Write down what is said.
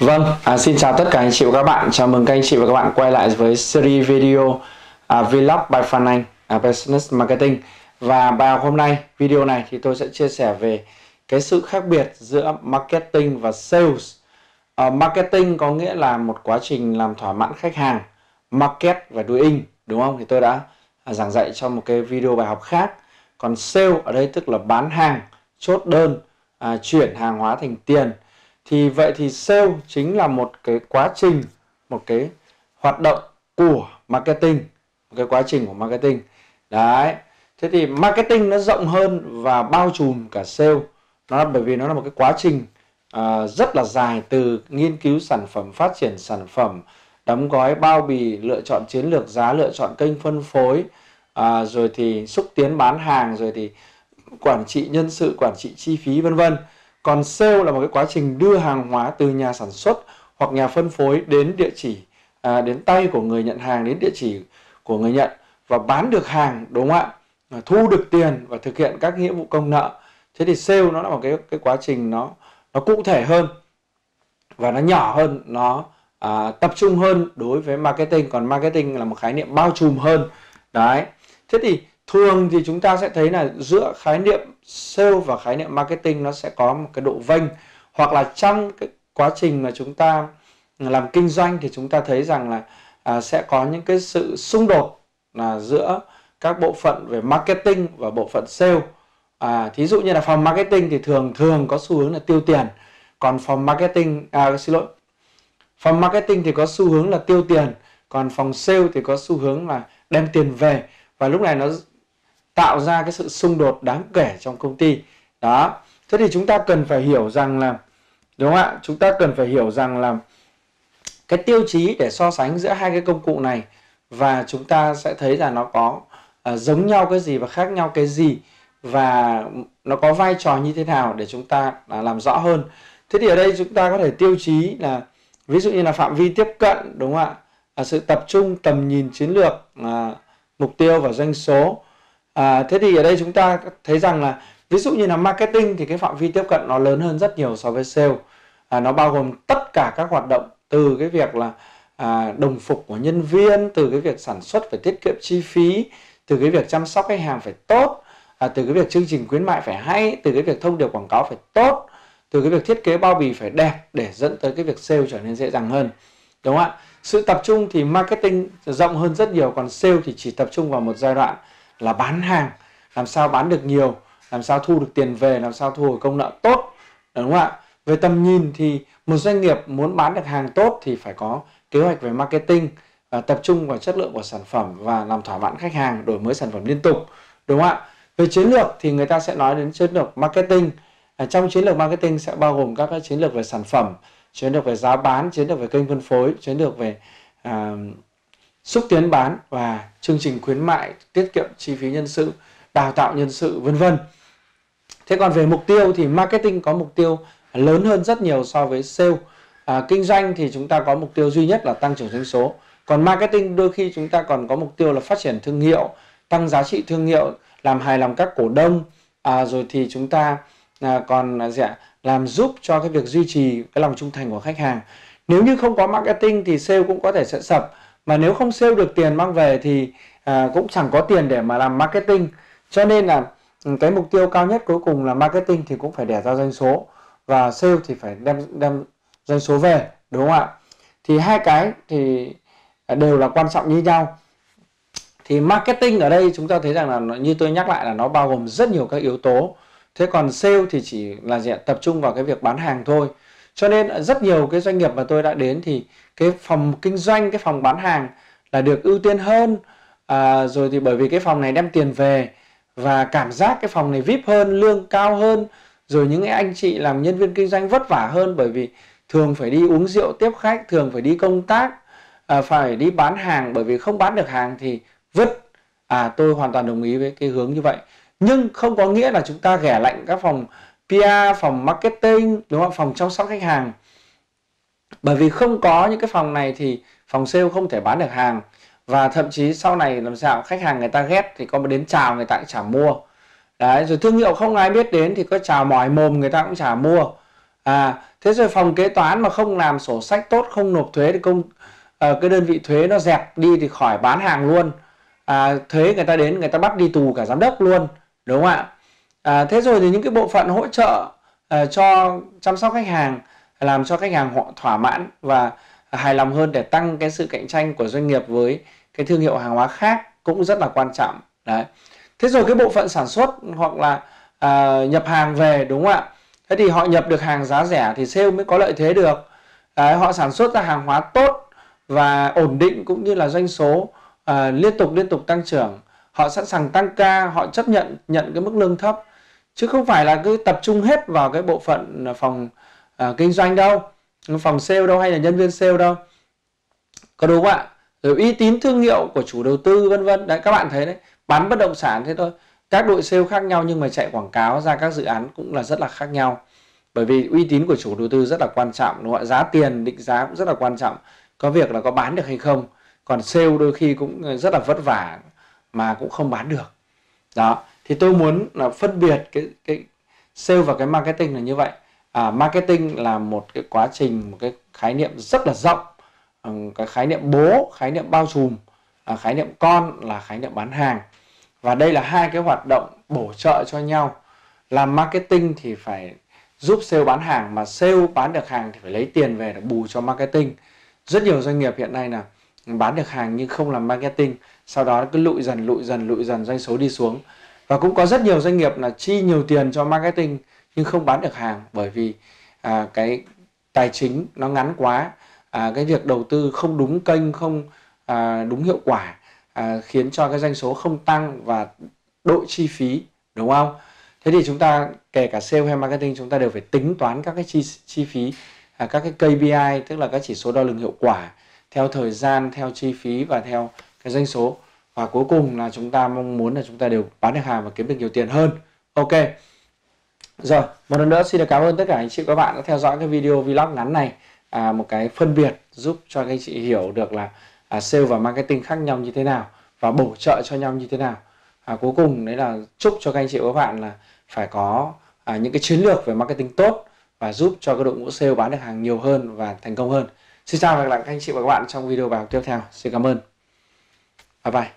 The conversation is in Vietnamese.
Vâng, à, xin chào tất cả anh chị và các bạn. Chào mừng các anh chị và các bạn quay lại với series video à, Vlog by Phan Anh à, Business Marketing. Và bài hôm nay, video này thì tôi sẽ chia sẻ về cái sự khác biệt giữa marketing và sales. À, marketing có nghĩa là một quá trình làm thỏa mãn khách hàng. Market và doing, đúng không? Thì tôi đã à, giảng dạy trong một cái video bài học khác. Còn sale ở đây tức là bán hàng, chốt đơn, à, chuyển hàng hóa thành tiền thì vậy thì sale chính là một cái quá trình một cái hoạt động của marketing một cái quá trình của marketing. Đấy. Thế thì marketing nó rộng hơn và bao trùm cả sale. Nó bởi vì nó là một cái quá trình uh, rất là dài từ nghiên cứu sản phẩm phát triển sản phẩm đóng gói bao bì lựa chọn chiến lược giá lựa chọn kênh phân phối à, rồi thì xúc tiến bán hàng rồi thì quản trị nhân sự quản trị chi phí vân vân còn sale là một cái quá trình đưa hàng hóa từ nhà sản xuất hoặc nhà phân phối đến địa chỉ à, đến tay của người nhận hàng đến địa chỉ của người nhận và bán được hàng đúng không ạ? Thu được tiền và thực hiện các nghĩa vụ công nợ. Thế thì sale nó là một cái cái quá trình nó nó cụ thể hơn và nó nhỏ hơn nó à, tập trung hơn đối với marketing. Còn marketing là một khái niệm bao trùm hơn. Đấy. Thế thì thường thì chúng ta sẽ thấy là giữa khái niệm sale và khái niệm marketing nó sẽ có một cái độ vênh hoặc là trong cái quá trình mà chúng ta làm kinh doanh thì chúng ta thấy rằng là à, sẽ có những cái sự xung đột là giữa các bộ phận về marketing và bộ phận sale. À, thí dụ như là phòng marketing thì thường thường có xu hướng là tiêu tiền còn phòng marketing à xin lỗi phòng marketing thì có xu hướng là tiêu tiền còn phòng sale thì có xu hướng là đem tiền về. Và lúc này nó tạo ra cái sự xung đột đáng kể trong công ty. Đó. Thế thì chúng ta cần phải hiểu rằng là đúng không ạ? Chúng ta cần phải hiểu rằng là cái tiêu chí để so sánh giữa hai cái công cụ này và chúng ta sẽ thấy là nó có uh, giống nhau cái gì và khác nhau cái gì và nó có vai trò như thế nào để chúng ta uh, làm rõ hơn. Thế thì ở đây chúng ta có thể tiêu chí là ví dụ như là phạm vi tiếp cận đúng không ạ? Uh, sự tập trung tầm nhìn chiến lược uh, mục tiêu và doanh số à, thế thì ở đây chúng ta thấy rằng là ví dụ như là marketing thì cái phạm vi tiếp cận nó lớn hơn rất nhiều so với sale. À, nó bao gồm tất cả các hoạt động từ cái việc là à, đồng phục của nhân viên từ cái việc sản xuất phải tiết kiệm chi phí từ cái việc chăm sóc khách hàng phải tốt à, từ cái việc chương trình khuyến mại phải hay từ cái việc thông điệp quảng cáo phải tốt từ cái việc thiết kế bao bì phải đẹp để dẫn tới cái việc sale trở nên dễ dàng hơn. Đúng không ạ? Sự tập trung thì marketing rộng hơn rất nhiều còn sale thì chỉ tập trung vào một giai đoạn là bán hàng. Làm sao bán được nhiều làm sao thu được tiền về làm sao thu hồi công nợ tốt đúng không ạ? Về tầm nhìn thì một doanh nghiệp muốn bán được hàng tốt thì phải có kế hoạch về marketing và tập trung vào chất lượng của sản phẩm và làm thỏa mãn khách hàng đổi mới sản phẩm liên tục đúng không ạ? Về chiến lược thì người ta sẽ nói đến chiến lược marketing. À, trong chiến lược marketing sẽ bao gồm các cái chiến lược về sản phẩm chiến lược về giá bán chiến lược về kênh phân phối chiến lược về à, xúc tiến bán và chương trình khuyến mại tiết kiệm chi phí nhân sự đào tạo nhân sự vân vân. Thế còn về mục tiêu thì marketing có mục tiêu lớn hơn rất nhiều so với sale. À, kinh doanh thì chúng ta có mục tiêu duy nhất là tăng trưởng doanh số. Còn marketing đôi khi chúng ta còn có mục tiêu là phát triển thương hiệu tăng giá trị thương hiệu làm hài lòng các cổ đông. À, rồi thì chúng ta à, còn à, gì ạ? làm giúp cho cái việc duy trì cái lòng trung thành của khách hàng. Nếu như không có marketing thì sale cũng có thể sẽ sập mà nếu không sale được tiền mang về thì à, cũng chẳng có tiền để mà làm marketing. Cho nên là ừ, cái mục tiêu cao nhất cuối cùng là marketing thì cũng phải đẻ ra doanh số và sale thì phải đem đem doanh số về đúng không ạ? Thì hai cái thì đều là quan trọng như nhau. Thì marketing ở đây chúng ta thấy rằng là như tôi nhắc lại là nó bao gồm rất nhiều các yếu tố. Thế còn sale thì chỉ là gì tập trung vào cái việc bán hàng thôi cho nên rất nhiều cái doanh nghiệp mà tôi đã đến thì cái phòng kinh doanh cái phòng bán hàng là được ưu tiên hơn. À, rồi thì bởi vì cái phòng này đem tiền về và cảm giác cái phòng này vip hơn lương cao hơn. Rồi những anh chị làm nhân viên kinh doanh vất vả hơn bởi vì thường phải đi uống rượu tiếp khách thường phải đi công tác à, phải đi bán hàng. Bởi vì không bán được hàng thì vứt. À tôi hoàn toàn đồng ý với cái hướng như vậy. Nhưng không có nghĩa là chúng ta ghẻ lạnh các phòng PR phòng marketing đúng không? Phòng chăm sóc khách hàng. Bởi vì không có những cái phòng này thì phòng sale không thể bán được hàng. Và thậm chí sau này làm sao khách hàng người ta ghét thì có đến chào người ta cũng chả mua. Đấy rồi thương hiệu không ai biết đến thì có chào mỏi mồm người ta cũng chả mua. À thế rồi phòng kế toán mà không làm sổ sách tốt không nộp thuế thì công à, cái đơn vị thuế nó dẹp đi thì khỏi bán hàng luôn. À, thuế người ta đến người ta bắt đi tù cả giám đốc luôn đúng không ạ? À, thế rồi thì những cái bộ phận hỗ trợ à, cho chăm sóc khách hàng làm cho khách hàng họ thỏa mãn và hài lòng hơn để tăng cái sự cạnh tranh của doanh nghiệp với cái thương hiệu hàng hóa khác cũng rất là quan trọng. Đấy. Thế rồi cái bộ phận sản xuất hoặc là à, nhập hàng về đúng không ạ? Thế thì họ nhập được hàng giá rẻ thì sale mới có lợi thế được. Đấy, họ sản xuất ra hàng hóa tốt và ổn định cũng như là doanh số à, liên tục liên tục tăng trưởng. Họ sẵn sàng tăng ca họ chấp nhận nhận cái mức lương thấp chứ không phải là cứ tập trung hết vào cái bộ phận à, phòng uh, kinh doanh đâu phòng sale đâu hay là nhân viên sale đâu. Có đúng không ạ? Rồi uy tín thương hiệu của chủ đầu tư vân vân. Đấy các bạn thấy đấy bán bất động sản thế thôi. Các đội sale khác nhau nhưng mà chạy quảng cáo ra các dự án cũng là rất là khác nhau. Bởi vì uy tín của chủ đầu tư rất là quan trọng đúng không ạ? Giá tiền định giá cũng rất là quan trọng. Có việc là có bán được hay không. Còn sale đôi khi cũng rất là vất vả mà cũng không bán được. Đó thì tôi muốn là phân biệt cái cái sale và cái marketing là như vậy. À, marketing là một cái quá trình một cái khái niệm rất là rộng. Ừ, cái khái niệm bố khái niệm bao trùm à, khái niệm con là khái niệm bán hàng. Và đây là hai cái hoạt động bổ trợ cho nhau. Làm marketing thì phải giúp sale bán hàng mà sale bán được hàng thì phải lấy tiền về để bù cho marketing. Rất nhiều doanh nghiệp hiện nay là bán được hàng nhưng không làm marketing sau đó cứ lụi dần lụi dần lụi dần doanh số đi xuống và cũng có rất nhiều doanh nghiệp là chi nhiều tiền cho marketing nhưng không bán được hàng bởi vì à, cái tài chính nó ngắn quá à, cái việc đầu tư không đúng kênh không à, đúng hiệu quả à, khiến cho cái doanh số không tăng và đội chi phí đúng không? Thế thì chúng ta kể cả sale hay marketing chúng ta đều phải tính toán các cái chi chi phí à, các cái KPI tức là các chỉ số đo lường hiệu quả theo thời gian theo chi phí và theo cái doanh số và cuối cùng là chúng ta mong muốn là chúng ta đều bán được hàng và kiếm được nhiều tiền hơn. Ok. Rồi một lần nữa xin được cảm ơn tất cả anh chị các bạn đã theo dõi cái video vlog ngắn này. À, một cái phân biệt giúp cho các anh chị hiểu được là à, sale và marketing khác nhau như thế nào và bổ trợ cho nhau như thế nào. À, cuối cùng đấy là chúc cho các anh chị các bạn là phải có à, những cái chiến lược về marketing tốt và giúp cho cái đội ngũ sale bán được hàng nhiều hơn và thành công hơn. Xin chào và hẹn gặp lại các anh chị và các bạn trong video bài học tiếp theo. Xin cảm ơn. Bye bye.